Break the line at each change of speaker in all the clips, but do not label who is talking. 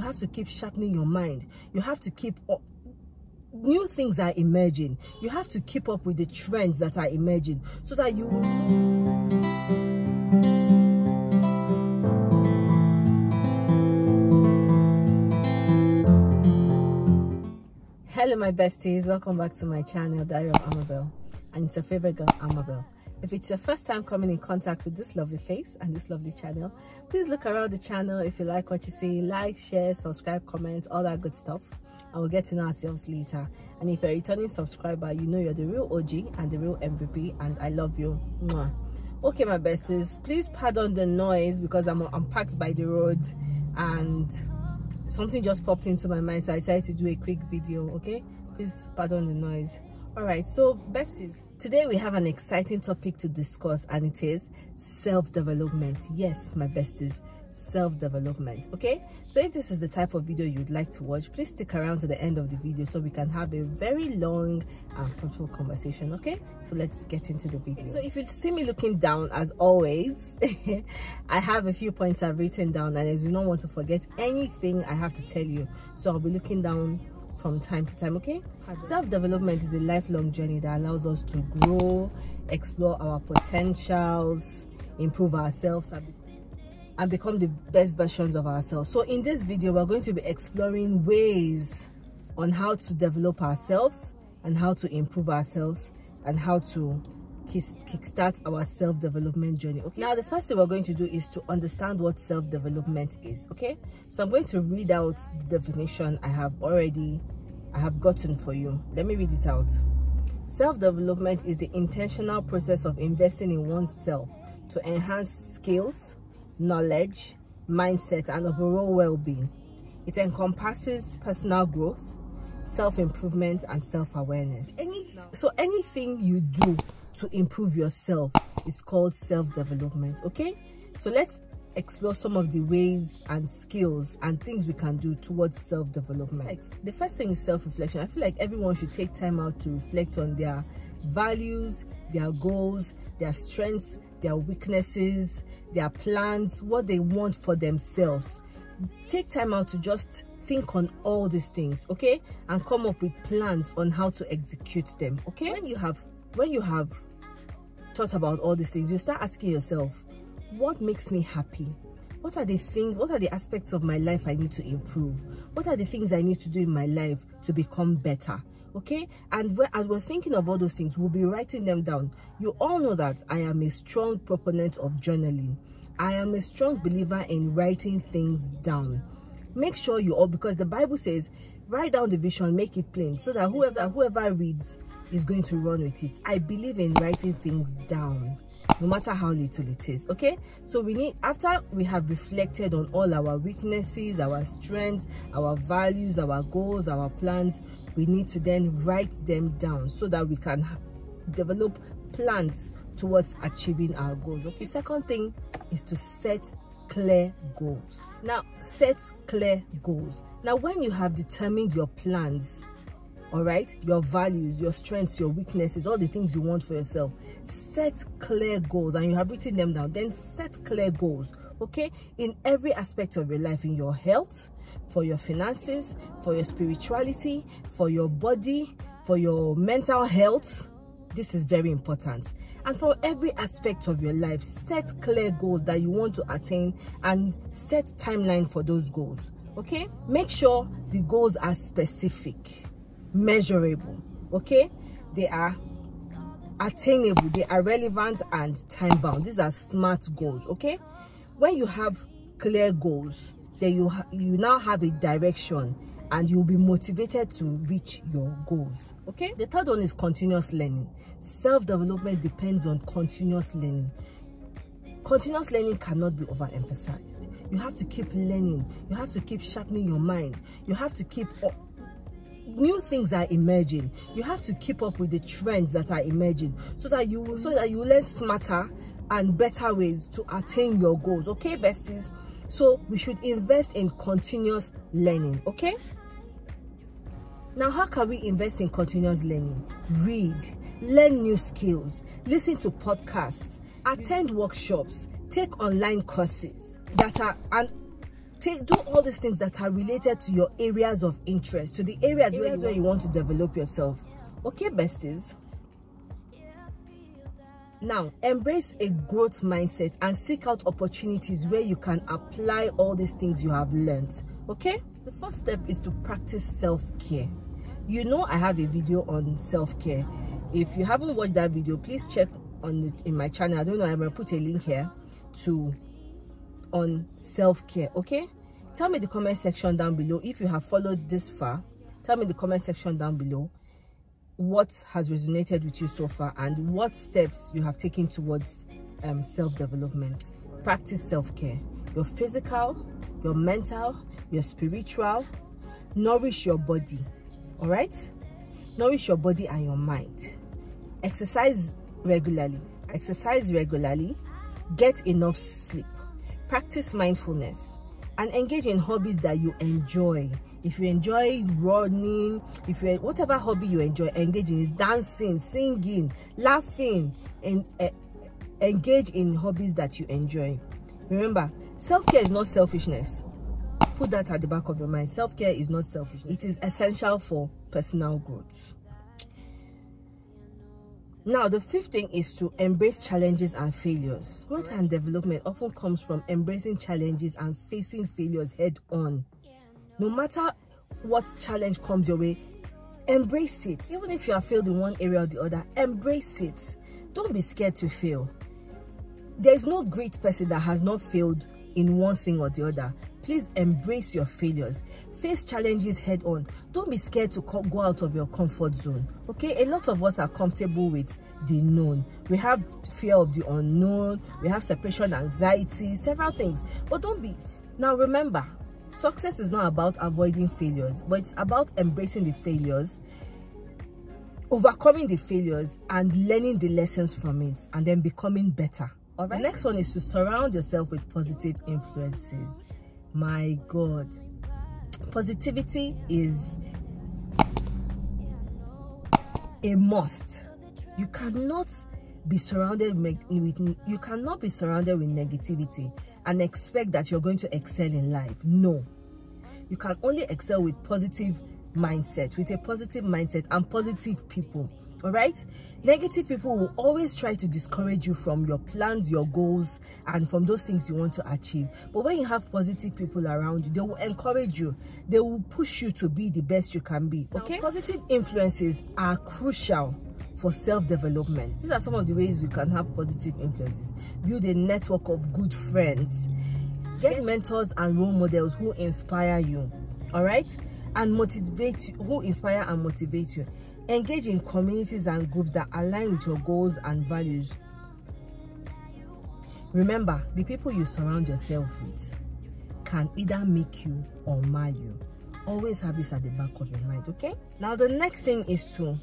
you have to keep sharpening your mind. You have to keep up new things are emerging. You have to keep up with the trends that are emerging so that you hello my besties. Welcome back to my channel diary of Amabelle. And it's your favorite girl Amabelle if it's your first time coming in contact with this lovely face and this lovely channel please look around the channel if you like what you see. Like share subscribe comment all that good stuff. And we'll get to know ourselves later. And if you're a returning subscriber you know you're the real og and the real mvp and i love you. Mwah. okay my besties please pardon the noise because i'm i'm by the road and something just popped into my mind so i decided to do a quick video okay? Please pardon the noise all right so besties today we have an exciting topic to discuss and it is self-development. Yes my besties self-development okay? So if this is the type of video you'd like to watch please stick around to the end of the video so we can have a very long and fruitful conversation okay? So let's get into the video. So if you see me looking down as always i have a few points i've written down and i do not want to forget anything i have to tell you. So i'll be looking down from time to time okay? Self-development is a lifelong journey that allows us to grow explore our potentials improve ourselves and become the best versions of ourselves. So in this video we're going to be exploring ways on how to develop ourselves and how to improve ourselves and how to kickstart our self-development journey okay now the first thing we're going to do is to understand what self-development is okay so i'm going to read out the definition i have already i have gotten for you let me read it out self-development is the intentional process of investing in oneself to enhance skills knowledge, mindset, and overall well-being. It encompasses personal growth, self-improvement, and self-awareness. Any, so anything you do to improve yourself is called self-development, okay? So let's explore some of the ways and skills and things we can do towards self-development. The first thing is self-reflection. I feel like everyone should take time out to reflect on their values, their goals, their strengths, their weaknesses, their plans, what they want for themselves. Take time out to just think on all these things, okay? And come up with plans on how to execute them, okay? When you have when you have thought about all these things, you start asking yourself, what makes me happy? What are the things, what are the aspects of my life I need to improve? What are the things I need to do in my life to become better? okay and as we're thinking of all those things we'll be writing them down you all know that i am a strong proponent of journaling i am a strong believer in writing things down make sure you all because the bible says write down the vision make it plain so that whoever whoever reads is going to run with it. I believe in writing things down no matter how little it is okay? So we need after we have reflected on all our weaknesses our strengths our values our goals our plans we need to then write them down so that we can develop plans towards achieving our goals okay? Second thing is to set clear goals. Now set clear goals. Now when you have determined your plans all right? Your values your strengths your weaknesses all the things you want for yourself. Set clear goals and you have written them down. Then set clear goals okay? In every aspect of your life in your health for your finances for your spirituality for your body for your mental health. This is very important. And for every aspect of your life set clear goals that you want to attain and set timeline for those goals okay? Make sure the goals are specific measurable okay? They are attainable they are relevant and time bound. These are smart goals okay? When you have clear goals then you you now have a direction and you'll be motivated to reach your goals okay? The third one is continuous learning. Self-development depends on continuous learning. Continuous learning cannot be overemphasized. You have to keep learning. You have to keep sharpening your mind. You have to keep new things are emerging. You have to keep up with the trends that are emerging so that you so that you learn smarter and better ways to attain your goals. Okay besties? So we should invest in continuous learning okay? Now how can we invest in continuous learning? Read learn new skills listen to podcasts attend workshops take online courses that are and take do all these things that are related to your areas of interest to the areas, areas where, you, want to develop yourself. Okay besties? Now embrace a growth mindset and seek out opportunities where you can apply all these things you have learned okay? The first step is to practice self-care. You know i have a video on self-care. If you haven't watched that video please check on the, in my channel. I don't know i'm gonna put a link here to on self-care okay? Tell me the comment section down below. If you have followed this far tell me the comment section down below. What has resonated with you so far and what steps you have taken towards um, self-development? Practice self-care. Your physical your mental your spiritual. Nourish your body all right nourish your body and your mind. Exercise regularly. Exercise regularly. Get enough sleep practice mindfulness and engage in hobbies that you enjoy. If you enjoy running if you whatever hobby you enjoy engage in is dancing singing laughing and uh, engage in hobbies that you enjoy. Remember self-care is not selfishness. Put that at the back of your mind. Self-care is not selfish it is essential for personal growth now, the fifth thing is to embrace challenges and failures. Growth and development often comes from embracing challenges and facing failures head on. No matter what challenge comes your way, embrace it. Even if you have failed in one area or the other, embrace it. Don't be scared to fail. There is no great person that has not failed in one thing or the other. Please embrace your failures face challenges head on. Don't be scared to go out of your comfort zone okay? A lot of us are comfortable with the known. We have fear of the unknown. We have separation anxiety several things. But don't be now remember success is not about avoiding failures but it's about embracing the failures overcoming the failures and learning the lessons from it and then becoming better. All right? The next one is to surround yourself with positive influences. My god positivity is a must. You cannot be surrounded with you cannot be surrounded with negativity and expect that you're going to excel in life. No. You can only excel with positive mindset with a positive mindset and positive people all right? Negative people will always try to discourage you from your plans your goals and from those things you want to achieve. But when you have positive people around you they will encourage you. They will push you to be the best you can be okay? now, positive influences are crucial for self-development. These are some of the ways you can have positive influences. Build a network of good friends. Get mentors and role models who inspire you all right? And motivate you who inspire and motivate you Engage in communities and groups that align with your goals and values. Remember, the people you surround yourself with can either make you or mar you. Always have this at the back of your mind, okay? Now, the next thing is to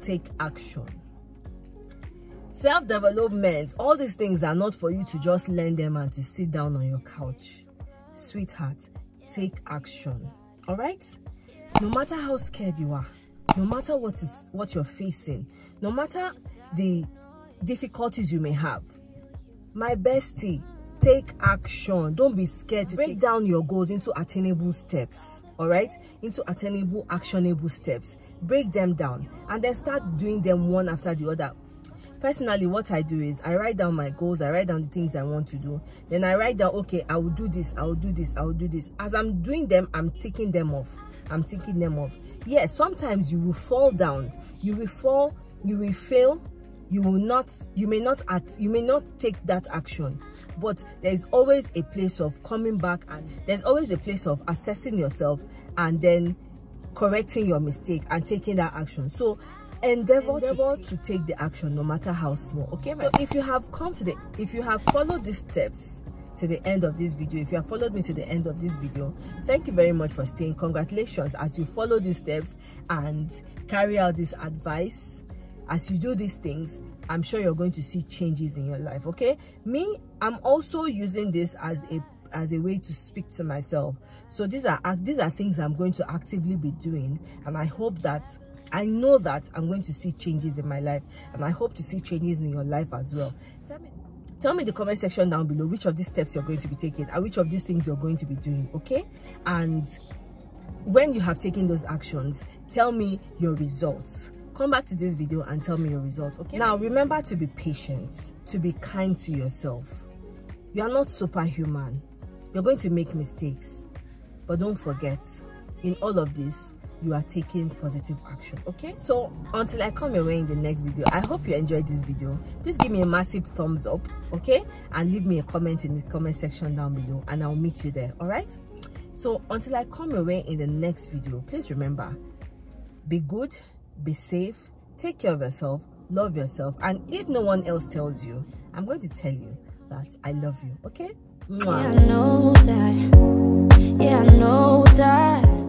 take action. Self-development, all these things are not for you to just learn them and to sit down on your couch. Sweetheart, take action, all right? No matter how scared you are, no matter what is what you're facing no matter the difficulties you may have my bestie take action. Don't be scared to break down your goals into attainable steps all right? Into attainable actionable steps. Break them down and then start doing them one after the other. Personally what i do is i write down my goals i write down the things i want to do. Then i write down okay i will do this i will do this i will do this. As i'm doing them i'm taking them off. I'm taking them off yes sometimes you will fall down. You will fall you will fail. You will not you may not at you may not take that action. But there is always a place of coming back and there's always a place of assessing yourself and then correcting your mistake and taking that action. So endeavor, endeavor to, to take the action no matter how small. Okay so if you have come to the if you have followed these steps to the end of this video. If you have followed me to the end of this video thank you very much for staying. Congratulations as you follow these steps and carry out this advice. As you do these things i'm sure you're going to see changes in your life okay? Me i'm also using this as a as a way to speak to myself. So these are these are things i'm going to actively be doing and i hope that i know that i'm going to see changes in my life and i hope to see changes in your life as well tell me me the comment section down below which of these steps you're going to be taking and which of these things you're going to be doing okay? And when you have taken those actions tell me your results. Come back to this video and tell me your results okay? Now remember to be patient to be kind to yourself. You are not superhuman. You're going to make mistakes. But don't forget in all of this you are taking positive action okay? So until i come your way in the next video i hope you enjoyed this video. Please give me a massive thumbs up okay? And leave me a comment in the comment section down below and i'll meet you there all right so until i come your way in the next video please remember be good be safe take care of yourself love yourself and if no one else tells you i'm going to tell you that i love you okay?
Yeah i know that. Yeah i know that